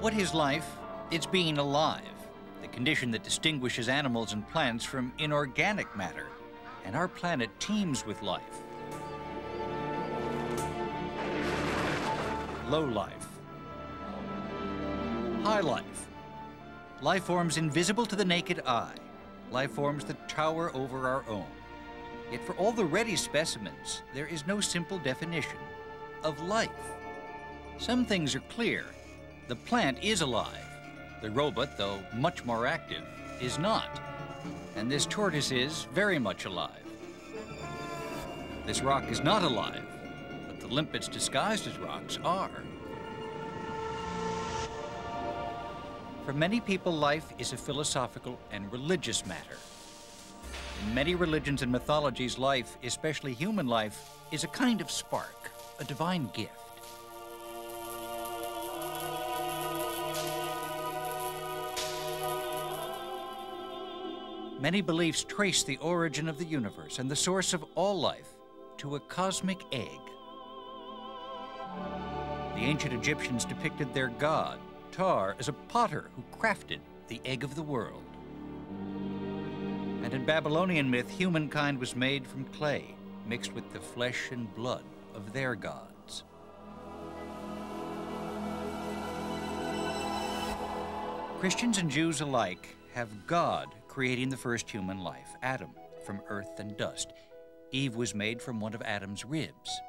What is life? It's being alive, the condition that distinguishes animals and plants from inorganic matter. And our planet teems with life. Low life. High life. Life forms invisible to the naked eye. Life forms that tower over our own. Yet for all the ready specimens, there is no simple definition of life. Some things are clear. The plant is alive. The robot, though much more active, is not. And this tortoise is very much alive. This rock is not alive, but the limpets disguised as rocks are. For many people, life is a philosophical and religious matter. In many religions and mythologies, life, especially human life, is a kind of spark, a divine gift. Many beliefs trace the origin of the universe and the source of all life to a cosmic egg. The ancient Egyptians depicted their god, Ptah, as a potter who crafted the egg of the world. And in Babylonian myth, humankind was made from clay, mixed with the flesh and blood of their gods. Christians and Jews alike have God creating the first human life, Adam, from earth and dust. Eve was made from one of Adam's ribs.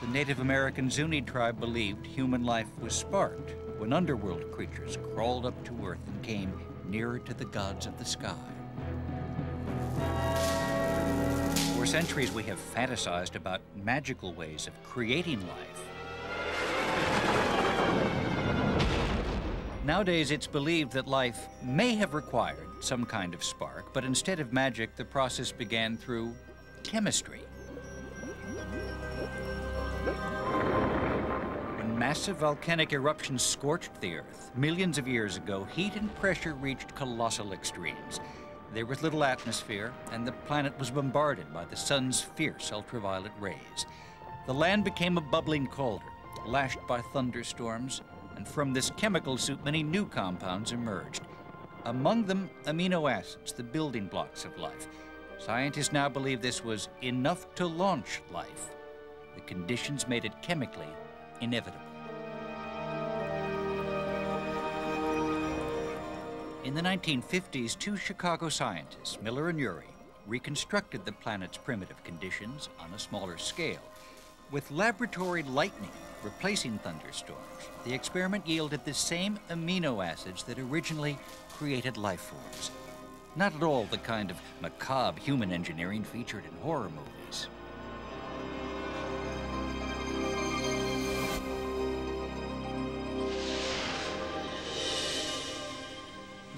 The Native American Zuni tribe believed human life was sparked when underworld creatures crawled up to earth and came nearer to the gods of the sky. For centuries, we have fantasized about magical ways of creating life. Nowadays, it's believed that life may have required some kind of spark, but instead of magic, the process began through chemistry. When massive volcanic eruptions scorched the Earth, millions of years ago, heat and pressure reached colossal extremes. There was little atmosphere, and the planet was bombarded by the sun's fierce ultraviolet rays. The land became a bubbling cauldron, lashed by thunderstorms, and from this chemical soup, many new compounds emerged. Among them, amino acids, the building blocks of life. Scientists now believe this was enough to launch life. The conditions made it chemically inevitable. In the 1950s, two Chicago scientists, Miller and Urey, reconstructed the planet's primitive conditions on a smaller scale. With laboratory lightning replacing thunderstorms, the experiment yielded the same amino acids that originally created life forms. Not at all the kind of macabre human engineering featured in horror movies.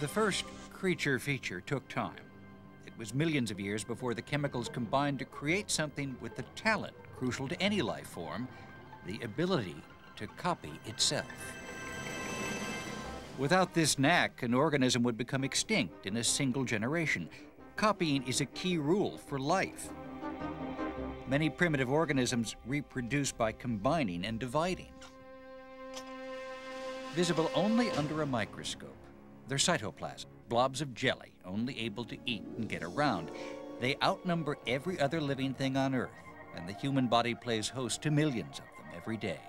The first creature feature took time. It was millions of years before the chemicals combined to create something with the talent crucial to any life form, the ability to copy itself. Without this knack, an organism would become extinct in a single generation. Copying is a key rule for life. Many primitive organisms reproduce by combining and dividing. Visible only under a microscope, they're cytoplasm, blobs of jelly, only able to eat and get around. They outnumber every other living thing on Earth, and the human body plays host to millions of them every day.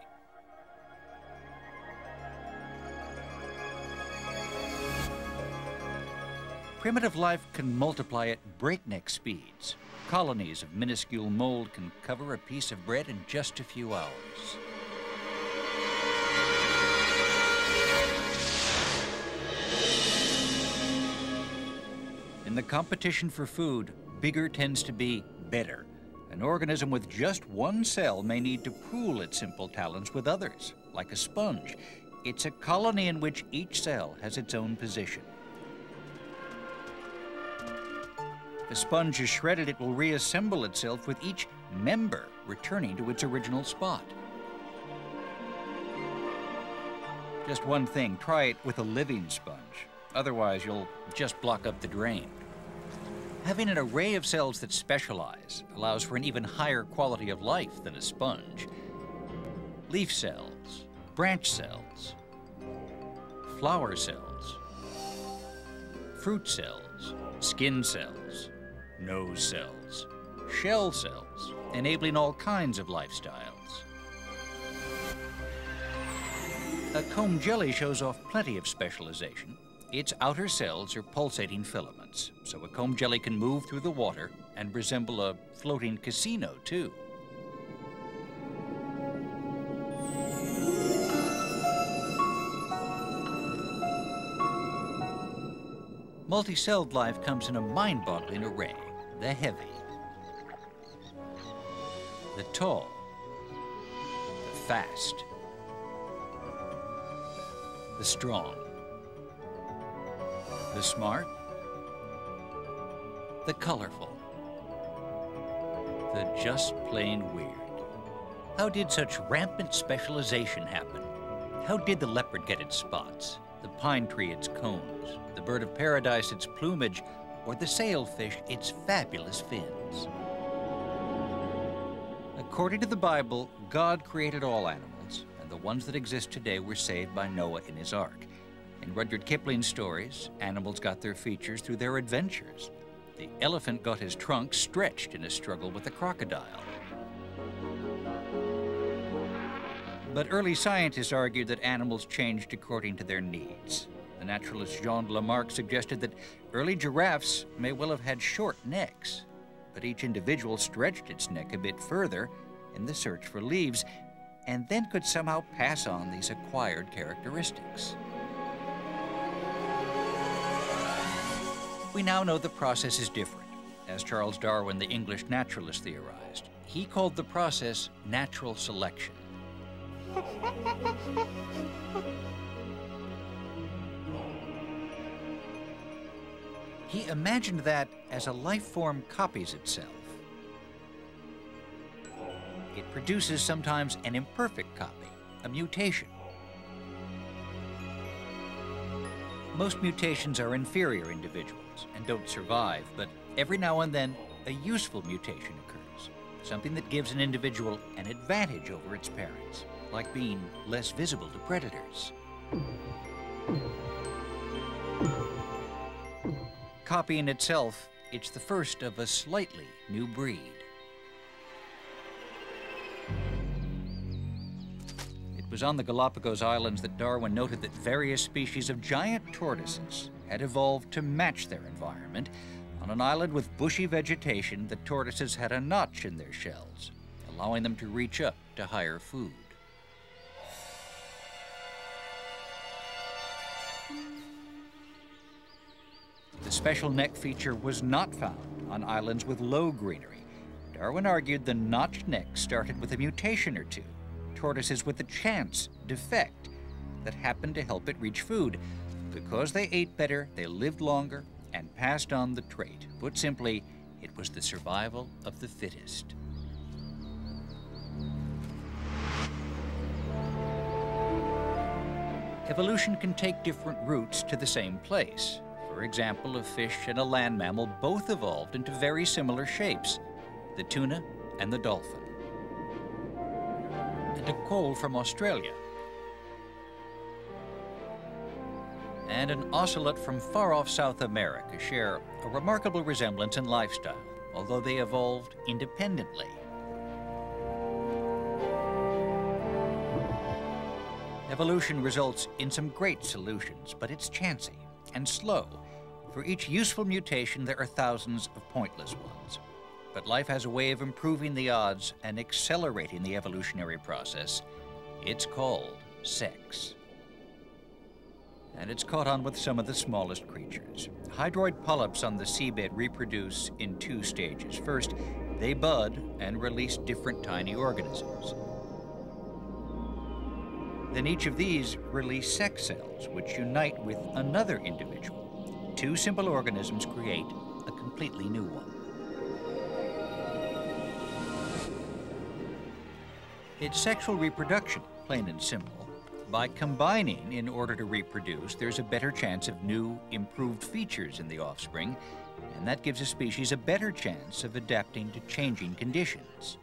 Primitive life can multiply at breakneck speeds. Colonies of minuscule mold can cover a piece of bread in just a few hours. In the competition for food, bigger tends to be better. An organism with just one cell may need to pool its simple talents with others, like a sponge. It's a colony in which each cell has its own position. A sponge is shredded, it will reassemble itself with each member returning to its original spot. Just one thing, try it with a living sponge. Otherwise, you'll just block up the drain. Having an array of cells that specialize allows for an even higher quality of life than a sponge. Leaf cells, branch cells, flower cells, fruit cells, skin cells, nose cells, shell cells, enabling all kinds of lifestyles. A comb jelly shows off plenty of specialization. Its outer cells are pulsating filaments, so a comb jelly can move through the water and resemble a floating casino, too. Multicelled life comes in a mind-boggling array. The heavy, the tall, the fast, the strong, the smart, the colorful, the just plain weird. How did such rampant specialization happen? How did the leopard get its spots, the pine tree its cones, the bird of paradise its plumage, or the sailfish its fabulous fins? According to the Bible, God created all animals, and the ones that exist today were saved by Noah in his ark. In Rudyard Kipling's stories, animals got their features through their adventures. The elephant got his trunk stretched in a struggle with a crocodile. But early scientists argued that animals changed according to their needs. The naturalist Jean Lamarck suggested that early giraffes may well have had short necks, but each individual stretched its neck a bit further in the search for leaves, and then could somehow pass on these acquired characteristics. We now know the process is different, as Charles Darwin, the English naturalist, theorized. He called the process natural selection. he imagined that as a life form copies itself, it produces sometimes an imperfect copy, a mutation. Most mutations are inferior individuals and don't survive, but every now and then a useful mutation occurs, something that gives an individual an advantage over its parents, like being less visible to predators. Copying itself, it's the first of a slightly new breed. It was on the Galapagos Islands that Darwin noted that various species of giant tortoises had evolved to match their environment. On an island with bushy vegetation, the tortoises had a notch in their shells, allowing them to reach up to higher food. The special neck feature was not found on islands with low greenery. Darwin argued the notched neck started with a mutation or two, tortoises with a chance defect that happened to help it reach food. Because they ate better, they lived longer and passed on the trait. Put simply, it was the survival of the fittest. Evolution can take different routes to the same place. For example, a fish and a land mammal both evolved into very similar shapes, the tuna and the dolphin and a quoll from Australia. And an ocelot from far off South America share a remarkable resemblance in lifestyle, although they evolved independently. Evolution results in some great solutions, but it's chancy and slow. For each useful mutation, there are thousands of pointless ones. But life has a way of improving the odds and accelerating the evolutionary process. It's called sex. And it's caught on with some of the smallest creatures. Hydroid polyps on the seabed reproduce in two stages. First, they bud and release different tiny organisms. Then each of these release sex cells, which unite with another individual. Two simple organisms create a completely new one. It's sexual reproduction, plain and simple. By combining in order to reproduce, there's a better chance of new, improved features in the offspring, and that gives a species a better chance of adapting to changing conditions.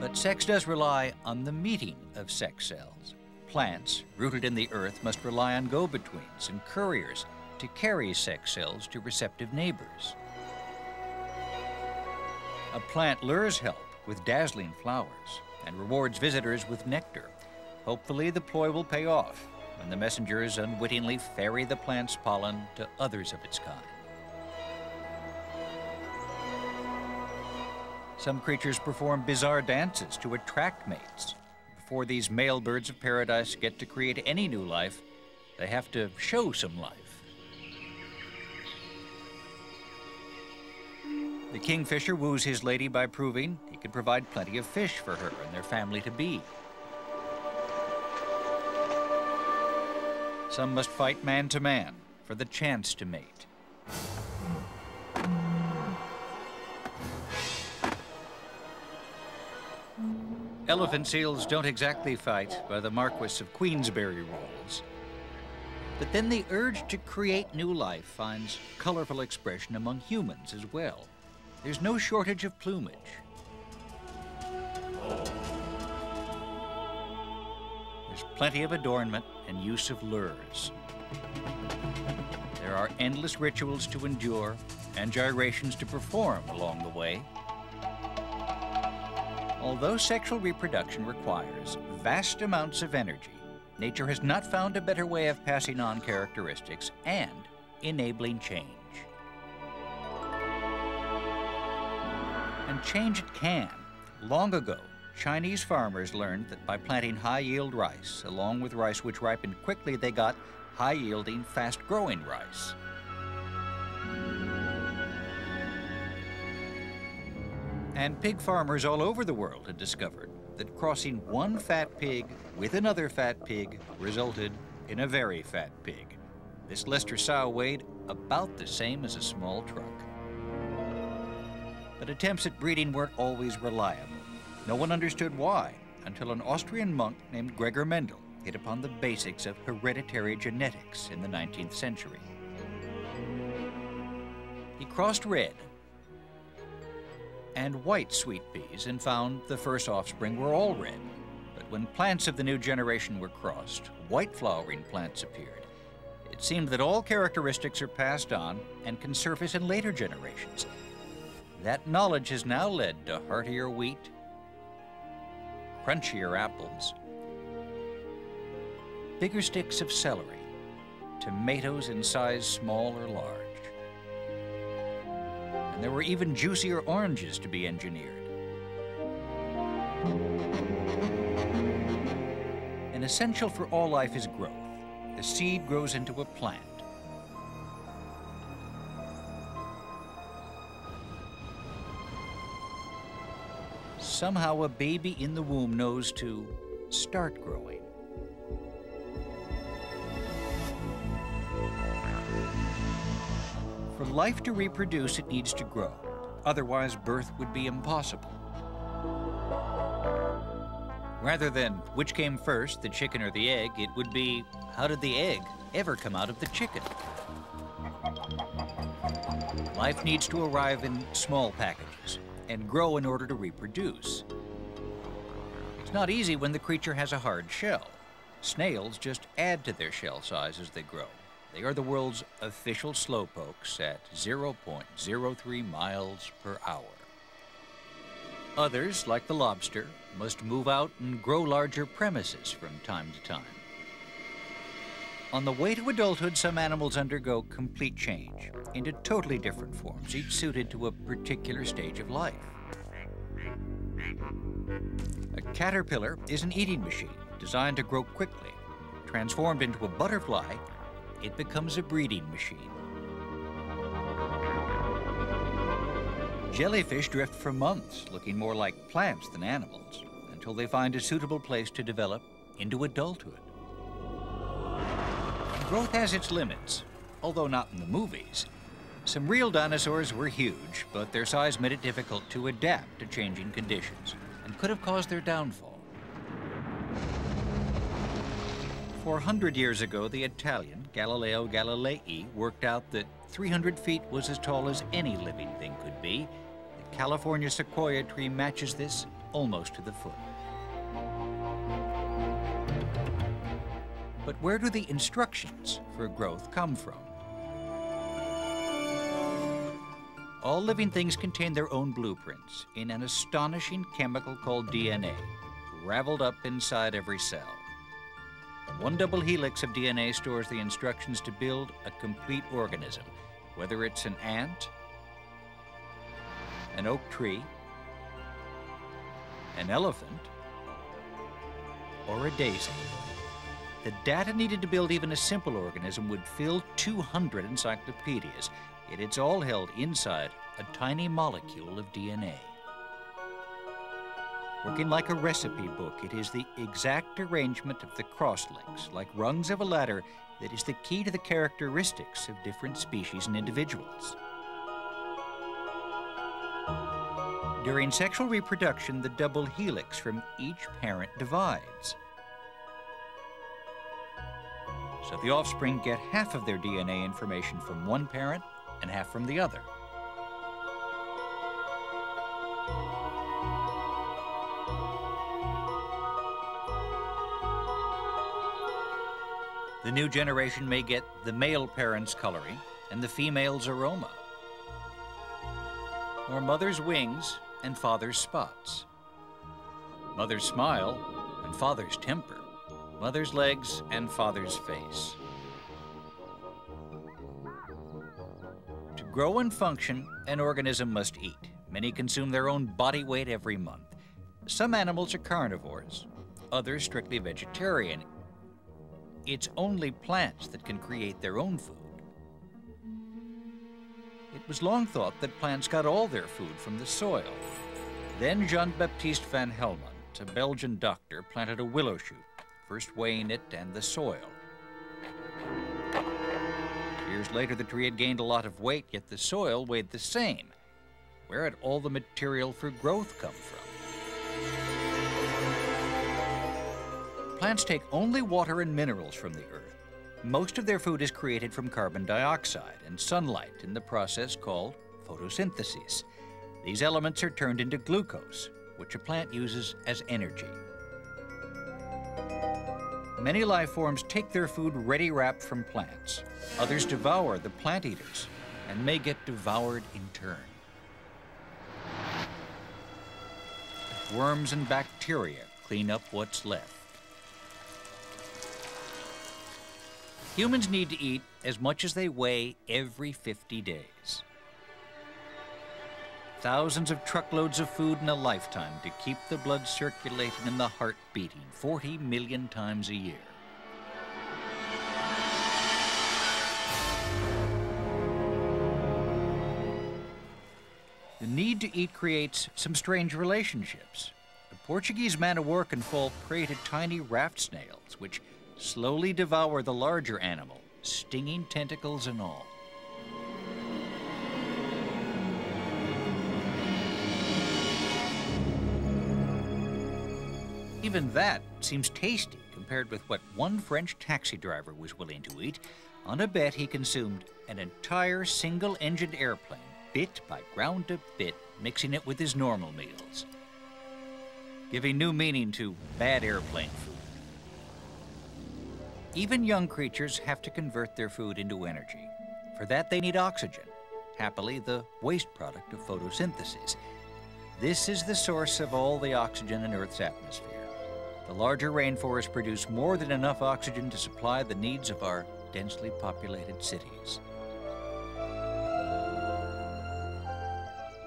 But sex does rely on the meeting of sex cells. Plants, rooted in the earth, must rely on go betweens and couriers to carry sex cells to receptive neighbors. A plant lures help with dazzling flowers and rewards visitors with nectar. Hopefully, the ploy will pay off when the messengers unwittingly ferry the plant's pollen to others of its kind. Some creatures perform bizarre dances to attract mates. Before these male birds of paradise get to create any new life, they have to show some life. The kingfisher woos his lady by proving he can provide plenty of fish for her and their family to be. Some must fight man to man for the chance to mate. Elephant seals don't exactly fight by the Marquis of Queensberry rules. But then the urge to create new life finds colorful expression among humans as well. There's no shortage of plumage. There's plenty of adornment and use of lures. There are endless rituals to endure and gyrations to perform along the way. Although sexual reproduction requires vast amounts of energy, nature has not found a better way of passing on characteristics and enabling change. And change it can. Long ago, Chinese farmers learned that by planting high yield rice, along with rice which ripened quickly, they got high yielding, fast growing rice. And pig farmers all over the world had discovered that crossing one fat pig with another fat pig resulted in a very fat pig. This Leicester sow weighed about the same as a small truck. But attempts at breeding weren't always reliable. No one understood why until an Austrian monk named Gregor Mendel hit upon the basics of hereditary genetics in the 19th century. He crossed red and white sweet peas and found the first offspring were all red. But when plants of the new generation were crossed, white flowering plants appeared. It seemed that all characteristics are passed on and can surface in later generations. That knowledge has now led to heartier wheat, crunchier apples, bigger sticks of celery, tomatoes in size small or large and there were even juicier oranges to be engineered. An essential for all life is growth. The seed grows into a plant. Somehow a baby in the womb knows to start growing. For life to reproduce, it needs to grow. Otherwise, birth would be impossible. Rather than which came first, the chicken or the egg, it would be how did the egg ever come out of the chicken? Life needs to arrive in small packages and grow in order to reproduce. It's not easy when the creature has a hard shell. Snails just add to their shell size as they grow. They are the world's official slowpokes at 0.03 miles per hour. Others, like the lobster, must move out and grow larger premises from time to time. On the way to adulthood, some animals undergo complete change into totally different forms, each suited to a particular stage of life. A caterpillar is an eating machine designed to grow quickly. Transformed into a butterfly, it becomes a breeding machine. Jellyfish drift for months, looking more like plants than animals, until they find a suitable place to develop into adulthood. Growth has its limits, although not in the movies. Some real dinosaurs were huge, but their size made it difficult to adapt to changing conditions and could have caused their downfall. 400 years ago, the Italian Galileo Galilei worked out that 300 feet was as tall as any living thing could be. The California sequoia tree matches this almost to the foot. But where do the instructions for growth come from? All living things contain their own blueprints in an astonishing chemical called DNA, raveled up inside every cell. One double helix of DNA stores the instructions to build a complete organism, whether it's an ant, an oak tree, an elephant, or a daisy. The data needed to build even a simple organism would fill 200 encyclopedias, yet it's all held inside a tiny molecule of DNA. Working like a recipe book, it is the exact arrangement of the crosslinks, like rungs of a ladder, that is the key to the characteristics of different species and individuals. During sexual reproduction, the double helix from each parent divides. So the offspring get half of their DNA information from one parent and half from the other. The new generation may get the male parent's coloring and the female's aroma, or mother's wings and father's spots, mother's smile and father's temper, mother's legs and father's face. To grow and function, an organism must eat. Many consume their own body weight every month. Some animals are carnivores, others strictly vegetarian, it's only plants that can create their own food. It was long thought that plants got all their food from the soil. Then Jean-Baptiste van Helmont, a Belgian doctor, planted a willow shoot, first weighing it and the soil. Years later, the tree had gained a lot of weight, yet the soil weighed the same. Where had all the material for growth come from? Plants take only water and minerals from the earth. Most of their food is created from carbon dioxide and sunlight in the process called photosynthesis. These elements are turned into glucose, which a plant uses as energy. Many life forms take their food ready wrapped from plants. Others devour the plant eaters and may get devoured in turn. Worms and bacteria clean up what's left. Humans need to eat as much as they weigh every 50 days. Thousands of truckloads of food in a lifetime to keep the blood circulating and the heart beating 40 million times a year. The need to eat creates some strange relationships. The Portuguese man of war can fall prey to tiny raft snails, which slowly devour the larger animal, stinging tentacles and all. Even that seems tasty compared with what one French taxi driver was willing to eat. On a bet, he consumed an entire single engined airplane, bit by ground to bit, mixing it with his normal meals, giving new meaning to bad airplane food. Even young creatures have to convert their food into energy. For that, they need oxygen, happily, the waste product of photosynthesis. This is the source of all the oxygen in Earth's atmosphere. The larger rainforests produce more than enough oxygen to supply the needs of our densely populated cities.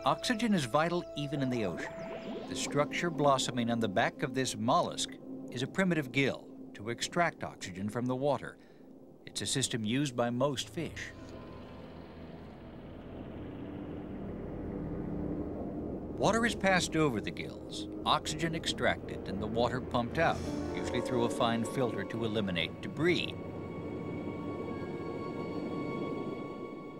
Oxygen is vital even in the ocean. The structure blossoming on the back of this mollusk is a primitive gill to extract oxygen from the water. It's a system used by most fish. Water is passed over the gills, oxygen extracted, and the water pumped out, usually through a fine filter to eliminate debris.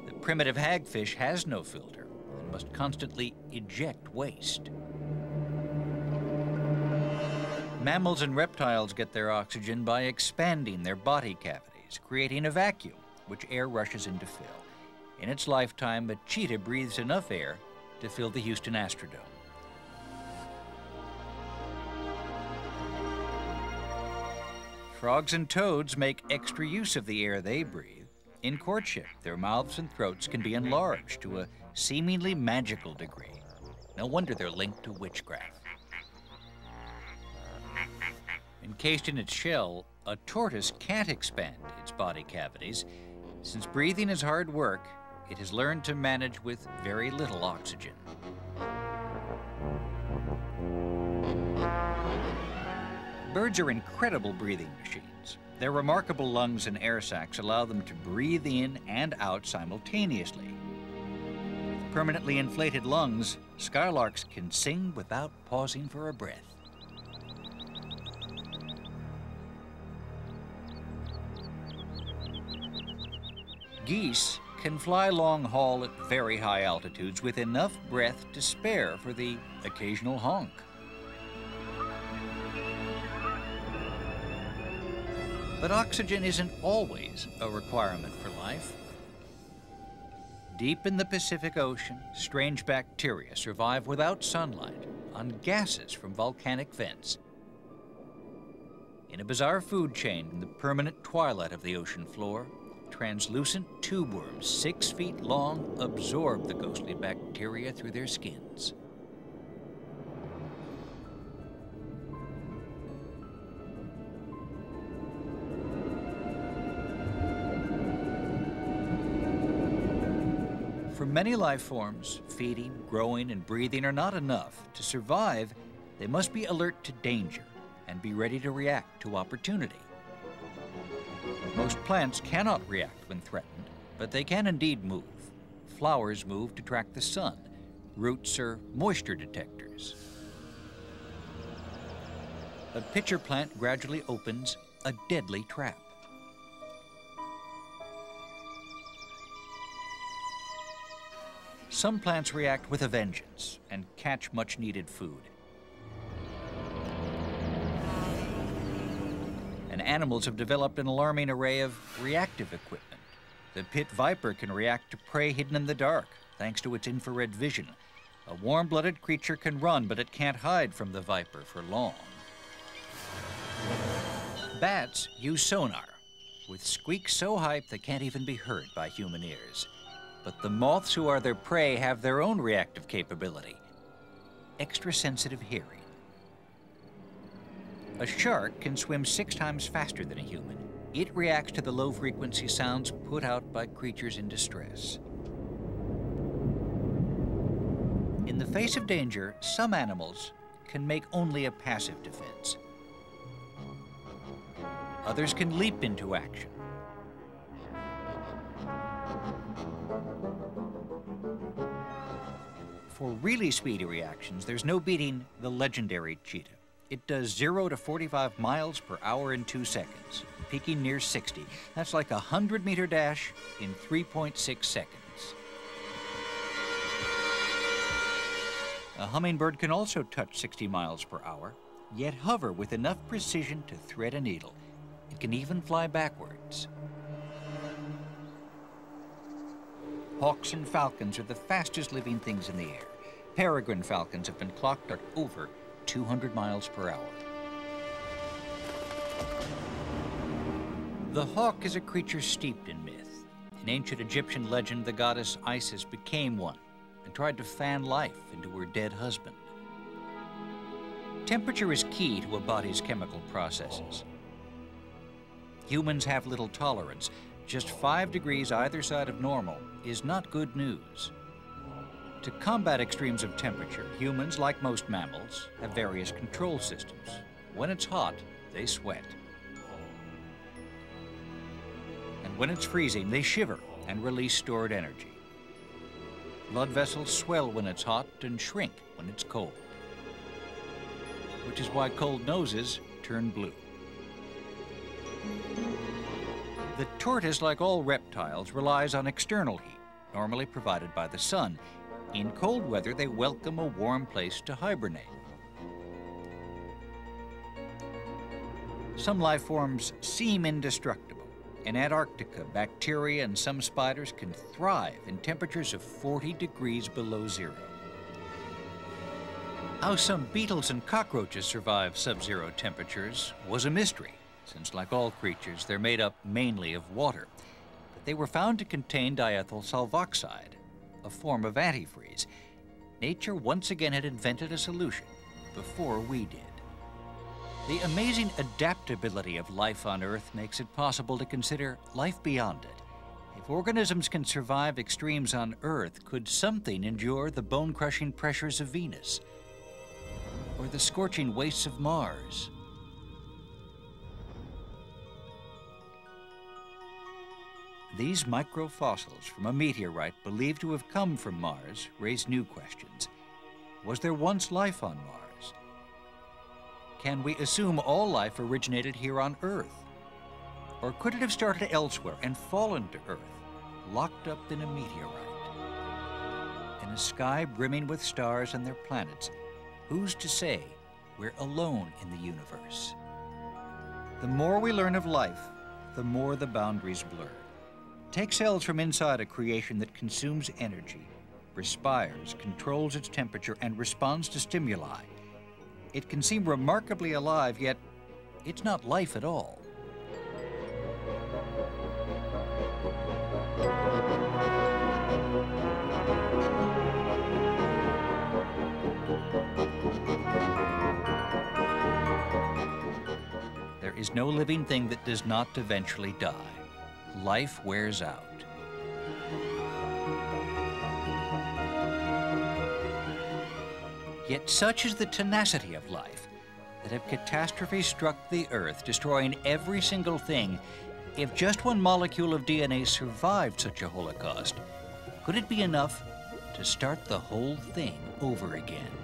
The primitive hagfish has no filter and must constantly eject waste. Mammals and reptiles get their oxygen by expanding their body cavities, creating a vacuum, which air rushes in to fill. In its lifetime, a cheetah breathes enough air to fill the Houston Astrodome. Frogs and toads make extra use of the air they breathe. In courtship, their mouths and throats can be enlarged to a seemingly magical degree. No wonder they're linked to witchcraft. Encased in its shell, a tortoise can't expand its body cavities. Since breathing is hard work, it has learned to manage with very little oxygen. Birds are incredible breathing machines. Their remarkable lungs and air sacs allow them to breathe in and out simultaneously. With permanently inflated lungs, skylarks can sing without pausing for a breath. Geese can fly long haul at very high altitudes with enough breath to spare for the occasional honk. But oxygen isn't always a requirement for life. Deep in the Pacific Ocean, strange bacteria survive without sunlight on gases from volcanic vents. In a bizarre food chain in the permanent twilight of the ocean floor, translucent tube worms six feet long absorb the ghostly bacteria through their skins. For many life forms, feeding, growing, and breathing are not enough. To survive, they must be alert to danger and be ready to react to opportunity. Most plants cannot react when threatened, but they can indeed move. Flowers move to track the sun. Roots are moisture detectors. A pitcher plant gradually opens a deadly trap. Some plants react with a vengeance and catch much needed food. Animals have developed an alarming array of reactive equipment. The pit viper can react to prey hidden in the dark, thanks to its infrared vision. A warm blooded creature can run, but it can't hide from the viper for long. Bats use sonar, with squeaks so hype they can't even be heard by human ears. But the moths who are their prey have their own reactive capability extra sensitive hearing. A shark can swim six times faster than a human. It reacts to the low frequency sounds put out by creatures in distress. In the face of danger, some animals can make only a passive defense. Others can leap into action. For really speedy reactions, there's no beating the legendary cheetah. It does 0 to 45 miles per hour in 2 seconds, peaking near 60. That's like a 100 meter dash in 3.6 seconds. A hummingbird can also touch 60 miles per hour, yet hover with enough precision to thread a needle. It can even fly backwards. Hawks and falcons are the fastest living things in the air. Peregrine falcons have been clocked at over 200 miles per hour. The hawk is a creature steeped in myth. In ancient Egyptian legend, the goddess Isis became one and tried to fan life into her dead husband. Temperature is key to a body's chemical processes. Humans have little tolerance. Just five degrees either side of normal is not good news. To combat extremes of temperature, humans, like most mammals, have various control systems. When it's hot, they sweat. And when it's freezing, they shiver and release stored energy. Blood vessels swell when it's hot and shrink when it's cold. Which is why cold noses turn blue. The tortoise, like all reptiles, relies on external heat, normally provided by the sun, in cold weather, they welcome a warm place to hibernate. Some life forms seem indestructible. In Antarctica, bacteria and some spiders can thrive in temperatures of 40 degrees below zero. How some beetles and cockroaches survive sub-zero temperatures was a mystery since, like all creatures, they're made up mainly of water. But they were found to contain diethyl sulfoxide, a form of antifreeze. Nature once again had invented a solution before we did. The amazing adaptability of life on Earth makes it possible to consider life beyond it. If organisms can survive extremes on Earth, could something endure the bone crushing pressures of Venus? Or the scorching wastes of Mars? These microfossils from a meteorite believed to have come from Mars raise new questions. Was there once life on Mars? Can we assume all life originated here on Earth? Or could it have started elsewhere and fallen to Earth, locked up in a meteorite? In a sky brimming with stars and their planets, who's to say we're alone in the universe? The more we learn of life, the more the boundaries blur. Take cells from inside a creation that consumes energy, respires, controls its temperature, and responds to stimuli. It can seem remarkably alive, yet it's not life at all. There is no living thing that does not eventually die. Life wears out. Yet such is the tenacity of life that if catastrophe struck the Earth, destroying every single thing, if just one molecule of DNA survived such a holocaust, could it be enough to start the whole thing over again?